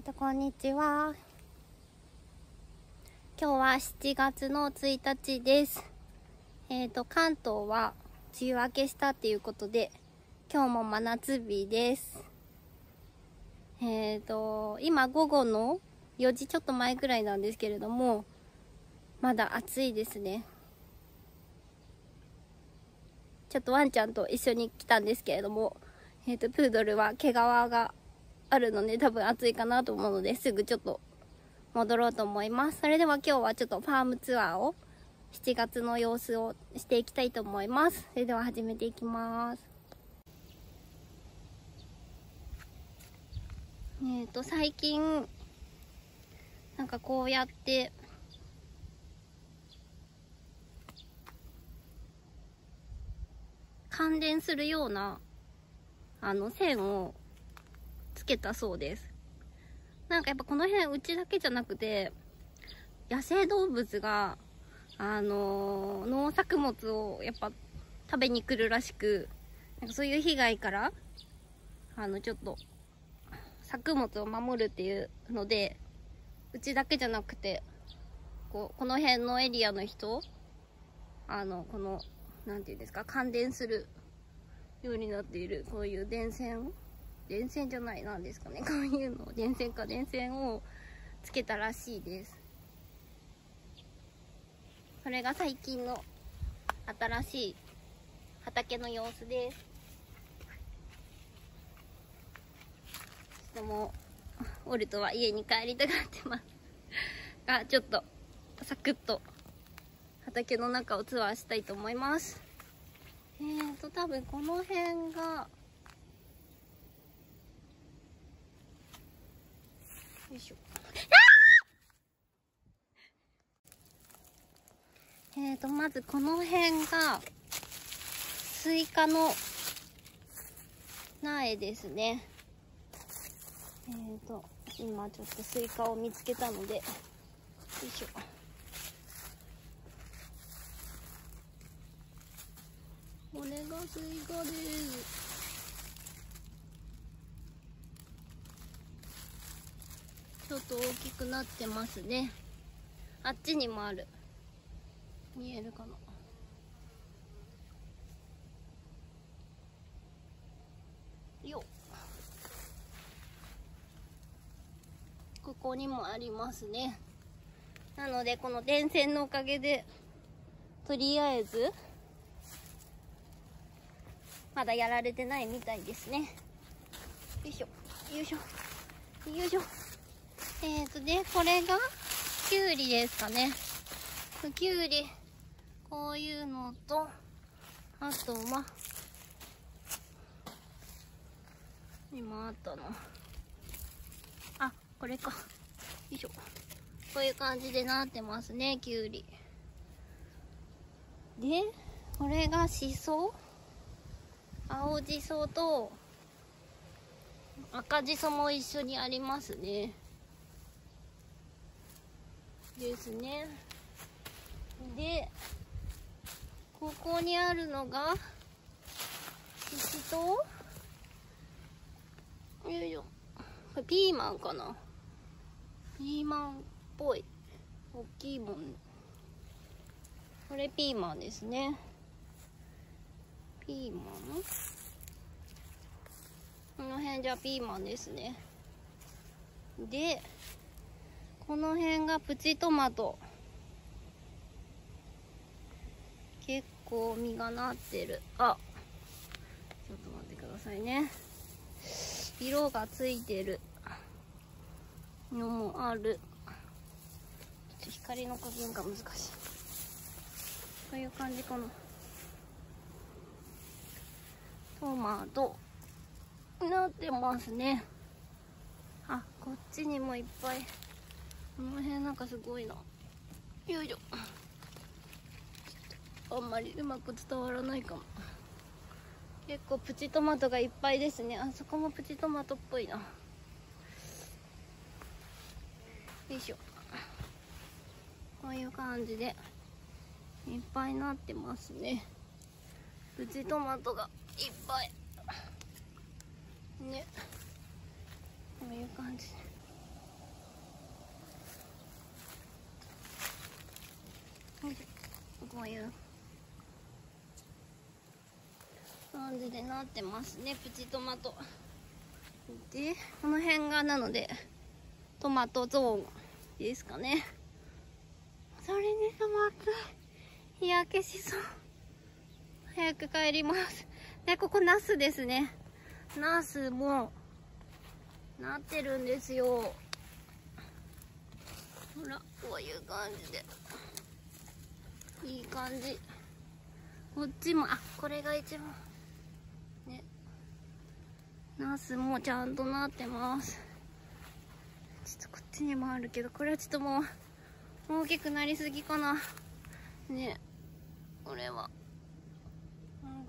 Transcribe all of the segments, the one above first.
えっ、と、こんにちは。今日は7月の1日です。えっ、と、関東は梅雨明けしたっていうことで、今日も真夏日です。えっ、と、今午後の4時ちょっと前くらいなんですけれども、まだ暑いですね。ちょっとワンちゃんと一緒に来たんですけれども、えっ、と、プードルは毛皮があるので多分暑いかなと思うのですぐちょっと戻ろうと思います。それでは今日はちょっとファームツアーを7月の様子をしていきたいと思います。それでは始めていきます。えっ、と、最近、なんかこうやって、関連するような、あの、線をけたそうです。なんかやっぱこの辺、うちだけじゃなくて、野生動物が、あのー農作物をやっぱ食べに来るらしく、なんかそういう被害から、あの、ちょっと、作物を守るっていうので、うちだけじゃなくて、こう、この辺のエリアの人、あの、この、なんていうんですか、感電するようになっている、こういう電線電線じゃない、なんですかね。こういうの、電線か、電線をつけたらしいです。それが最近の新しい畑の様子です。でも、オルトは家に帰りたがってます。が、ちょっと、サクッと、畑の中をツアーしたいと思います。えーと、多分この辺が、よいしょ。えーと、まずこの辺が、スイカの苗ですね。えーと、今ちょっとスイカを見つけたので、よいしょ。これがスイカです。ちょっと大きくなってますね。あっちにもある。見えるかな？よここにもありますね。なので、この電線のおかげで、とりあえず、まだやられてないみたいですね。よいしょ、よいしょ、よいしょ。えーと、で、これが、きゅうりですかね。きゅうり、こういうのと、あとは、今あったの。あ、これか。よいしょ。こういう感じでなってますね、きゅうり。で、これがしそ青じそと、赤じそも一緒にありますね。ですね。で、ここにあるのが、しと、よいしょ。ピーマンかなピーマンっぽい。大きいもん。これピーマンですね。ピーマン？この辺じゃピーマンですね。で、この辺がプチトマト。結構実がなってる。あ、ちょっと待ってくださいね。色がついてるのもある。ちょっと光の加減が難しい。こういう感じかな。トマト。なってますね。あ、こっちにもいっぱい。この辺なんかすごいな。よいしょ。あんまりうまく伝わらないかも。結構プチトマトがいっぱいですね。あそこもプチトマトっぽいな。よいしょ。こういう感じでいっぱいなってますね。プチトマトがいっぱい。ね。こういう感じで。こういう感じでなってますねプチトマト。でこの辺がなのでトマトゾーンですかね。それにしても暑い日焼けしそう。早く帰ります。でここナスですね。ナスもなってるんですよ。ほらこういう感じで。いい感じ。こっちもあこれが一番。ね。ナスもちゃんとなってます。ちょっとこっちにもあるけどこれはちょっともう大きくなりすぎかな。ね。これは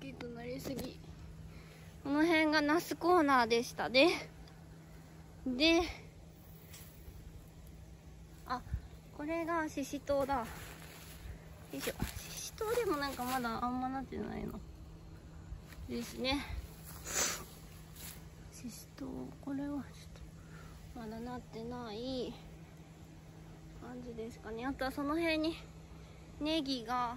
大きくなりすぎ。この辺がナスコーナーでしたね。であこれがししとうだ。いしょ。ししとうでもなんかまだあんまなってないの。ですね。ししとうこれはちょっとまだなってない感じですかね。あとはその辺にネギが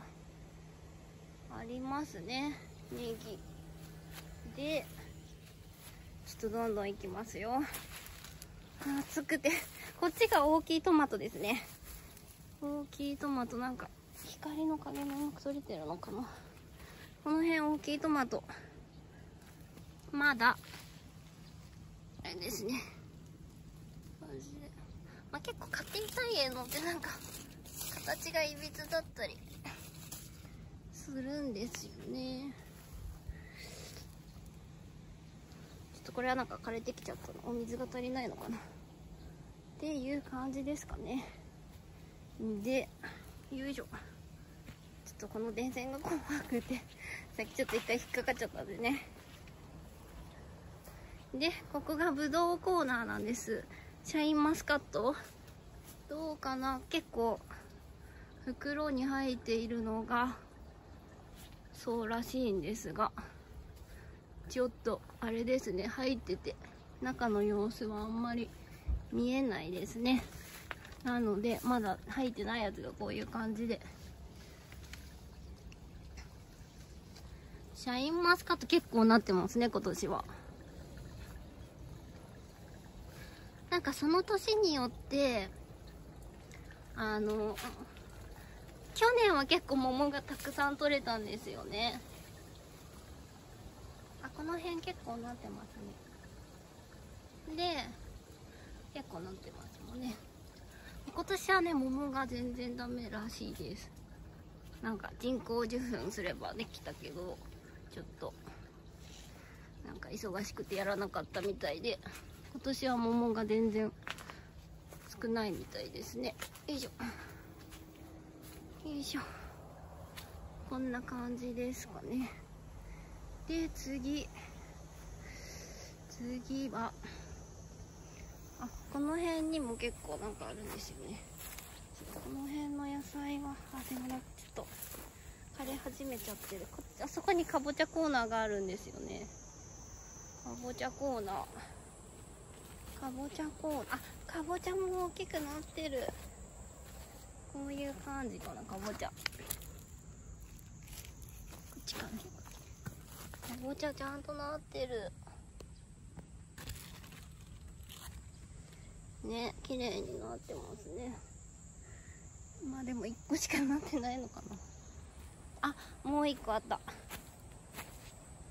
ありますね。ネギでちょっとどんどんいきますよ。暑くて。こっちが大きいトマトですね。大きいトマトなんか光の影もうまく取れてるのかな？この辺大きいトマト。まだ。あれですね。マジで。まあ、結構家庭菜園のってなんか形がいびつだったり。するんですよね。ちょっとこれはなんか枯れてきちゃったの。お水が足りないのかな。っていう感じですかね。でよいしょ。ょっとこの電線が怖くて さっきちょっと一回引っかかっちゃったんでね。でここがぶどうコーナーなんです。シャインマスカット？どうかな？結構袋に入っているのがそうらしいんですがちょっとあれですね。入ってて中の様子はあんまり見えないですね。なのでまだ入ってないやつがこういう感じで。シャインマスカット結構なってますね今年は。なんかその年によってあの去年は結構桃がたくさん取れたんですよね。あこの辺結構なってますね。で結構なってますもんね。今年はね桃が全然ダメらしいです。なんか人工受粉すればできたけど。ちょっと。なんか忙しくてやらなかったみたいで今年は桃が全然少ないみたいですね。よいしょ。よいしょ。こんな感じですかね。で次。次はあこの辺にも結構なんかあるんですよね。この辺の野菜はあでもなんかちょっと枯れ始めちゃってる。こあそこにかぼちゃコーナーがあるんですよね。かぼちゃコーナー。かぼちゃコーナー。あかぼちゃも大きくなってる。こういう感じかなかぼちゃこっちかな。かぼちゃちゃんとなってる。ね綺麗になってますね。まあでも1個しかなってないのかな。あもう1個あった。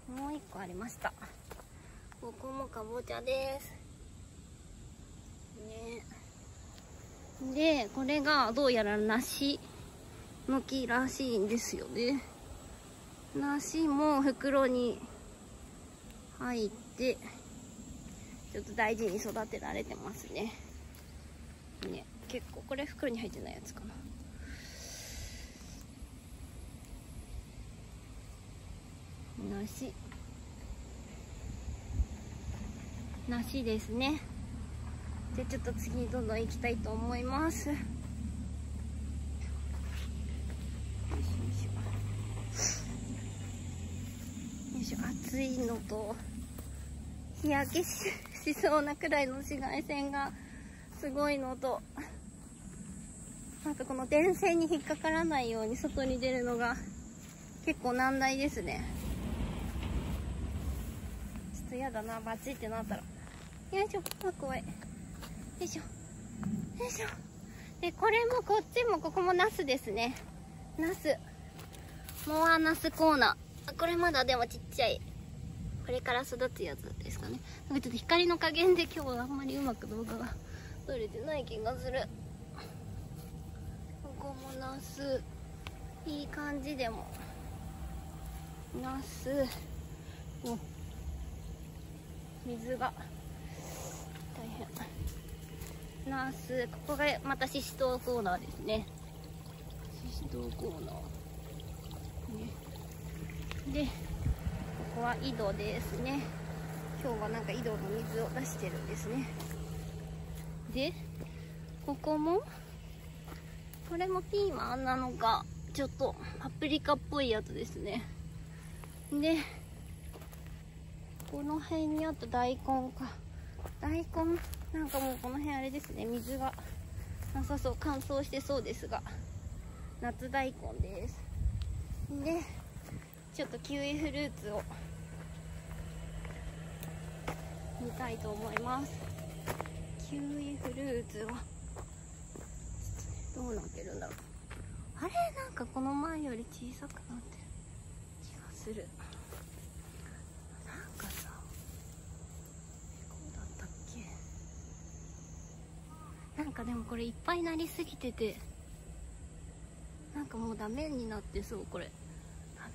もう1個ありました。ここもかぼちゃです。ね。でこれがどうやら梨の木らしいんですよね。梨も袋に入ってちょっと大事に育てられてますね。ね。結構これ袋に入ってないやつかな。梨。梨ですね。じゃあちょっと次にどんどん行きたいと思います。よいしょ暑いのと日焼けししそうなくらいの紫外線がすごいのとあとこの電線に引っかからないように外に出るのが結構難題ですね。と嫌だな、バチってなったら。よいしょ、あ、怖い。よいしょ。よいしょ。で、これもこっちもここもナスですね。ナス。モアナスコーナー。これまだでもちっちゃい。これから育つやつですかね。なんかちょっと光の加減で今日はあんまりうまく動画が撮れてない気がする。ここもナス。いい感じでも。ナス。お水が大変。ナース。ここがまたシシトウコーナーですね。シシトウコーナー。ね、で、ここは井戸ですね。今日はなんか井戸の水を出してるんですね。で、ここも、これもピーマンなのか、ちょっとパプリカっぽいやつですね。で、この辺にあった大根か。大根、なんかもうこの辺あれですね、水がなさそう、乾燥してそうですが、夏大根です。で、ちょっとキウイフルーツを見たいと思います。キウイフルーツはどうなってるんだろう。あれ？なんかこの前より小さくなってる気がするなんかさこうだったっけなんかでもこれいっぱいなりすぎててなんかもうダメになってそうこれ。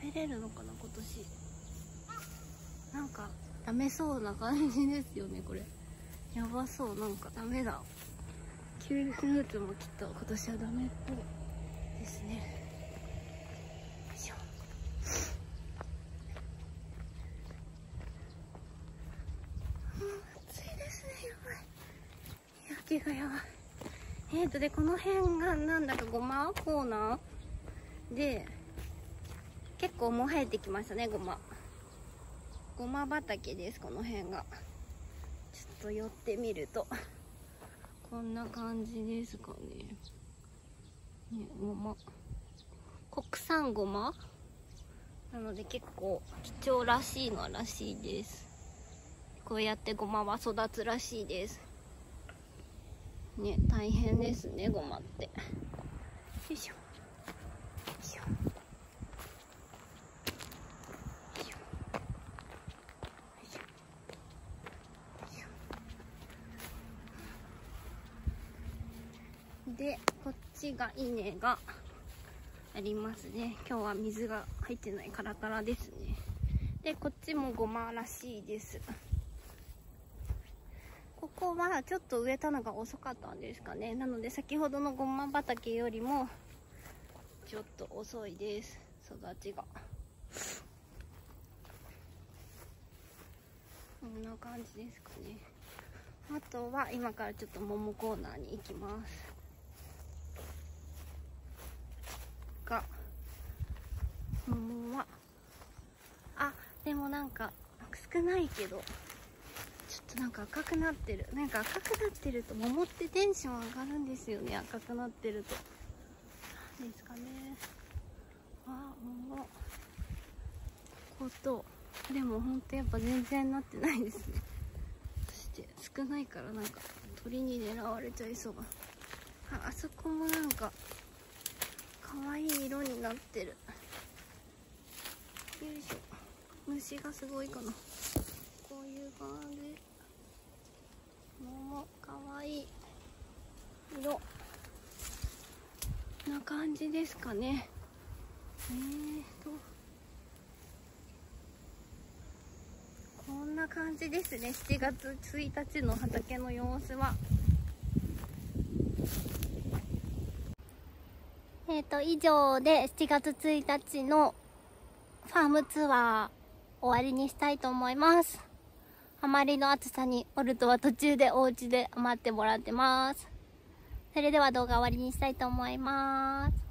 食べれるのかな今年。なんかダメそうな感じですよねこれ。やばそうなんかダメだ。キウイフルーツもきっと今年はダメっぽいですね。暑いですねやばい。焼けがやばい。えーとでこの辺がなんだかごまコーナー？で結構もう生えてきましたねごま。ごま畑ですこの辺が。ちょっと寄ってみると。こんな感じですかね。ねごま。国産ごま？なので結構貴重らしいのらしいです。こうやってごまは育つらしいです。ね大変ですねごまって。よいしょ。でこっちが稲がありますね。今日は水が入ってないカラカラですね。でこっちもごまらしいです。ここはちょっと植えたのが遅かったんですかね。なので先ほどのごま畑よりもちょっと遅いです。育ちが。こんな感じですかね。あとは今からちょっと桃コーナーに行きます。が桃はあでもなんか少ないけど。となんか赤くなってる。なんか赤くなってると桃ってテンション上がるんですよね。赤くなってると。何ですかね。あ桃。こと。でもほんとやっぱ全然なってないですね。そして少ないからなんか鳥に狙われちゃいそう。ああそこもなんか可愛い色になってる。よいしょ。虫がすごいかな。こういう感じ。い色。な感じですかね。えーと。こんな感じですね。7月1日の畑の様子は。えっ、ー、と、以上で7月1日のファームツアー終わりにしたいと思います。あまりの暑さにオルトは途中でお家で待ってもらってます。それでは動画終わりにしたいと思います。